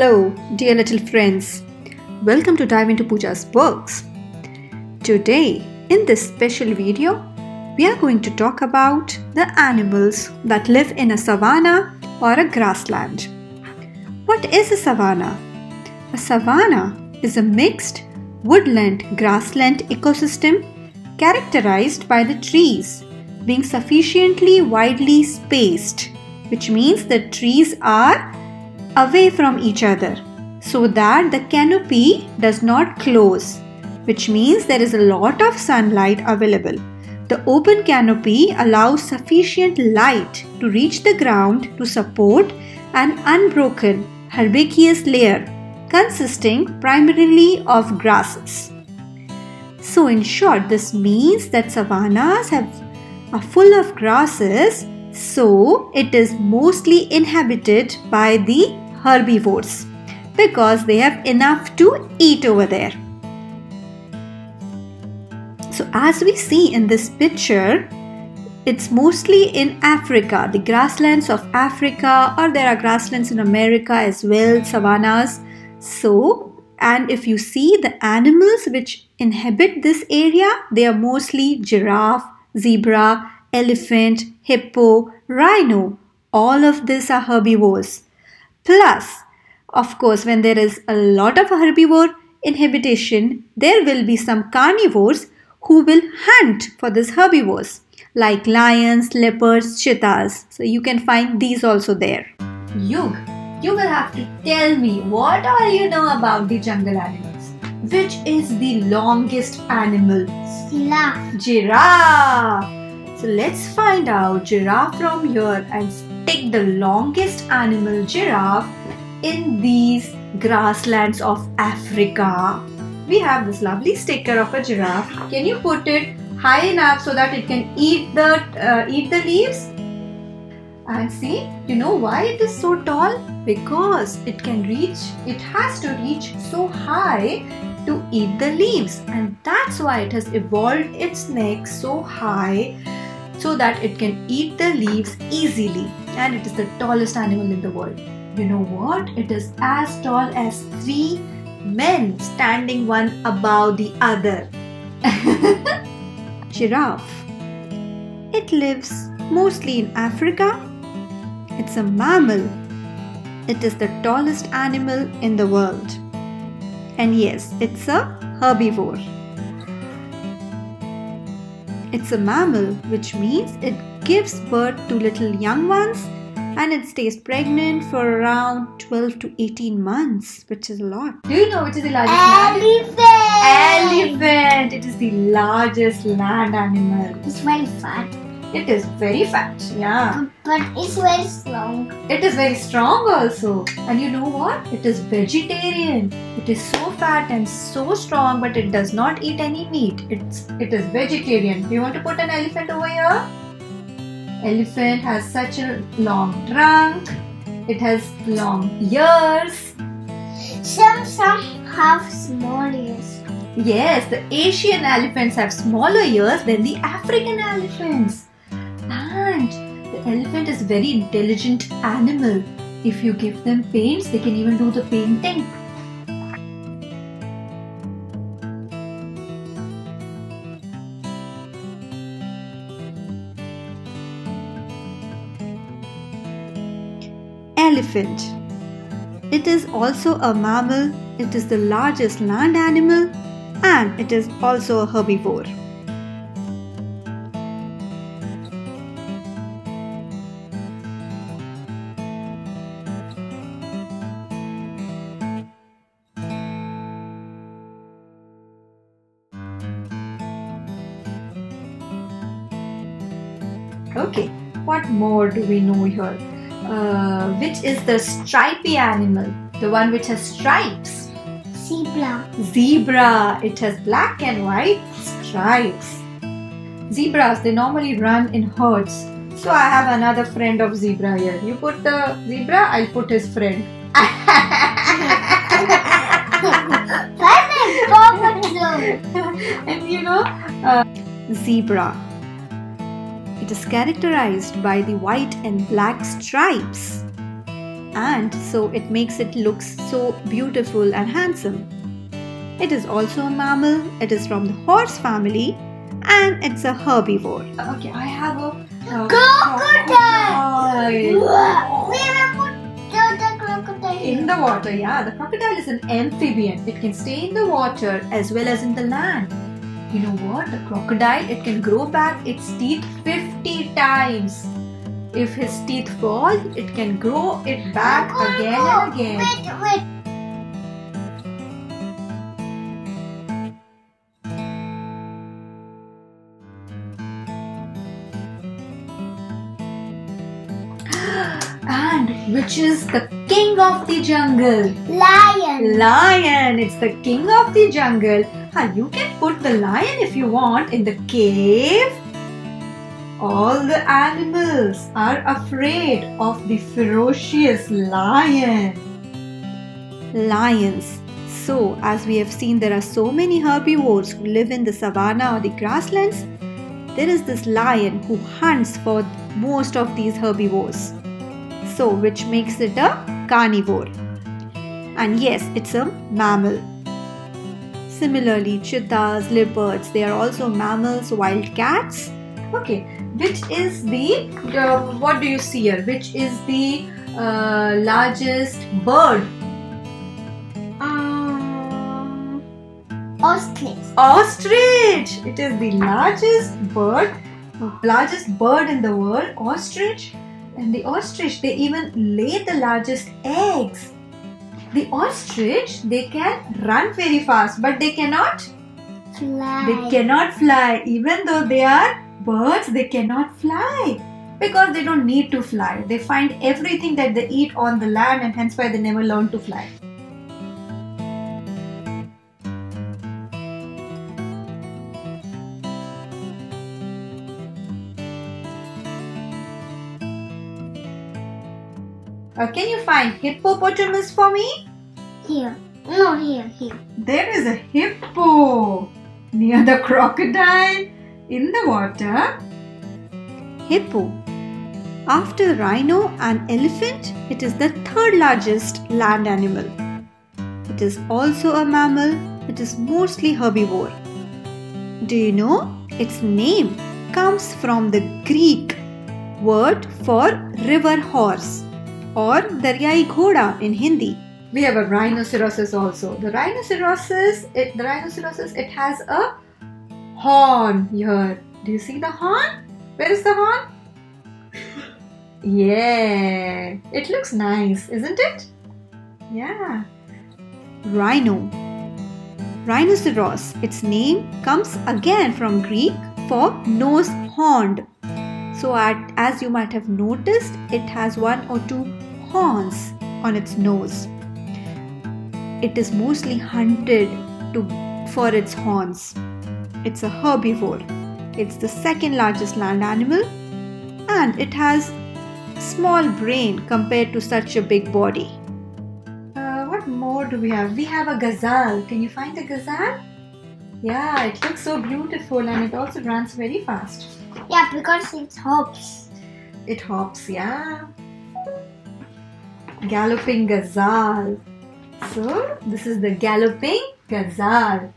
Hello, dear little friends. Welcome to Dive into Pooja's Books. Today, in this special video, we are going to talk about the animals that live in a savanna or a grassland. What is a savanna? A savanna is a mixed woodland grassland ecosystem characterized by the trees being sufficiently widely spaced, which means the trees are away from each other so that the canopy does not close, which means there is a lot of sunlight available. The open canopy allows sufficient light to reach the ground to support an unbroken herbaceous layer consisting primarily of grasses. So, in short, this means that savannas have are full of grasses, so it is mostly inhabited by the herbivores because they have enough to eat over there. So, as we see in this picture, it's mostly in Africa, the grasslands of Africa, or there are grasslands in America as well, savannas. So, and if you see the animals which inhabit this area, they are mostly giraffe, zebra, elephant, hippo, rhino. All of these are herbivores. Plus, of course, when there is a lot of herbivore inhabitation, there will be some carnivores who will hunt for these herbivores like lions, leopards, cheetahs. So you can find these also there. Yug, you will have to tell me what all you know about the jungle animals. Which is the longest animal? Giraffe. Giraffe. So let's find out giraffe from here and take the longest animal giraffe in these grasslands of Africa. We have this lovely sticker of a giraffe. Can you put it high enough so that it can eat the uh, eat the leaves? And see, you know why it is so tall? Because it can reach, it has to reach so high to eat the leaves, and that's why it has evolved its neck so high so that it can eat the leaves easily. And it is the tallest animal in the world. You know what? It is as tall as three men standing one above the other. Giraffe. It lives mostly in Africa. It's a mammal. It is the tallest animal in the world. And yes, it's a herbivore. It's a mammal, which means it gives birth to little young ones and it stays pregnant for around 12 to 18 months, which is a lot. Do you know which is the largest Elephant. land? Elephant! It is the largest land animal. It's very fat, It is very fat, yeah. but it's very strong. It is very strong also. And you know what? It is vegetarian. It is so fat and so strong, but it does not eat any meat. It's it is vegetarian. Do you want to put an elephant over here? Elephant has such a long trunk. It has long ears. Some some have small ears. Yes, the Asian elephants have smaller ears than the African elephants. And the elephant is a very intelligent animal. If you give them paints, they can even do the painting. Elephant. It is also a mammal, it is the largest land animal, and it is also a herbivore. Okay, what more do we know here? Uh, which is the stripy animal? The one which has stripes. Zebra. Zebra. It has black and white stripes. Zebras, they normally run in herds. So I have another friend of zebra here. You put the zebra, I'll put his friend. And you know, uh, zebra. It is characterized by the white and black stripes. and so it makes it look so beautiful and handsome. It is also a mammal, it is from the horse family and it's a herbivore. Okay, I have a, a Crocodile! We crocodile. put the, the crocodile In the water, yeah. The crocodile is an amphibian. It can stay in the water as well as in the land. You know what? The crocodile, it can grow back its teeth 50 times. If his teeth fall, it can grow it back again and again. Wait, wait. And which is the king of the jungle? Lion. Lion. It's the king of the jungle. Ah, you can put the lion if you want in the cave. All the animals are afraid of the ferocious lion. Lions. So, as we have seen, there are so many herbivores who live in the savanna or the grasslands. There is this lion who hunts for most of these herbivores. So, which makes it a carnivore. And yes, it's a mammal. Similarly, cheetahs, leopards, they are also mammals, wild cats. Okay, which is the, uh, what do you see here? Which is the uh, largest bird? Um, ostrich. Ostrich! It is the largest bird, largest bird in the world, ostrich. And the ostrich, they even lay the largest eggs. The ostrich, they can run very fast, but they cannot Fly. They cannot fly, even though they are birds, they cannot fly because they don't need to fly. They find everything that they eat on the land, and hence why they never learn to fly. Uh, can you find hippopotamus for me? Here. No, here, here. There is a hippo near the crocodile in the water. Hippo. After rhino and elephant, it is the third largest land animal. It is also a mammal. It is mostly herbivore. Do you know its name comes from the Greek word for river horse or Daryai Ghoda in Hindi. We have a rhinoceros also. The rhinoceros, the rhinoceros, it has a horn here. Do you see the horn? Where is the horn? yeah, it looks nice, isn't it? Yeah. Rhino. Rhinoceros, its name comes again from Greek for nose horned. So, at, as you might have noticed, it has one or two horns on its nose. It is mostly hunted to, for its horns. It's a herbivore. It's the second largest land animal and it has small brain compared to such a big body. Uh, what more do we have? We have a gazelle. Can you find the gazelle? Yeah, it looks so beautiful and it also runs very fast. Yeah, because it hops. It hops, yeah. Galloping gazelle. So, this is the galloping gazelle.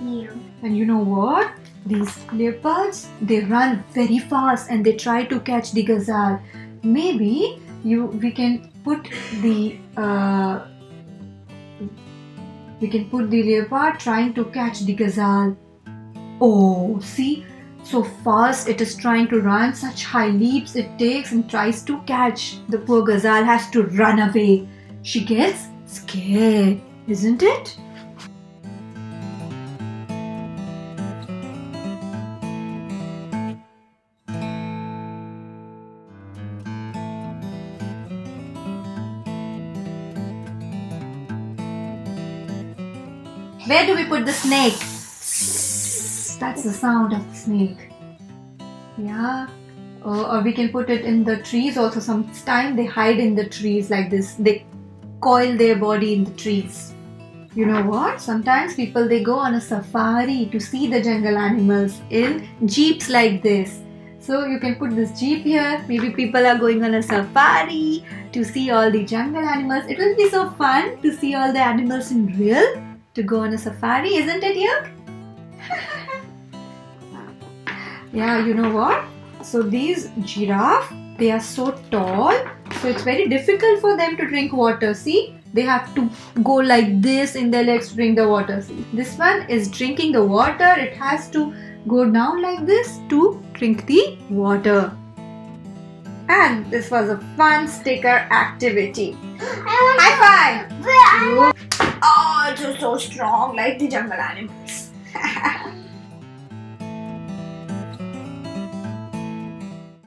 Here. And you know what? These leopards, they run very fast and they try to catch the gazelle. Maybe you we can put the uh, we can put the leopard trying to catch the gazelle. Oh, see, so fast it is trying to run, such high leaps it takes and tries to catch. The poor gazelle has to run away. She gets scared, isn't it? Where do we put the snake? That's the sound of the snake. Yeah. Or, or we can put it in the trees also. Sometimes they hide in the trees like this. They coil their body in the trees. You know what? Sometimes people they go on a safari to see the jungle animals in jeeps like this. So you can put this jeep here. Maybe people are going on a safari to see all the jungle animals. It will be so fun to see all the animals in real to go on a safari, isn't it, Yug? yeah, you know what? So these giraffe, they are so tall, so it's very difficult for them to drink water. See, they have to go like this in their legs to drink the water. See, this one is drinking the water. It has to go down like this to drink the water. And this was a fun sticker activity. High five! Oh, it was so strong like the jungle animals.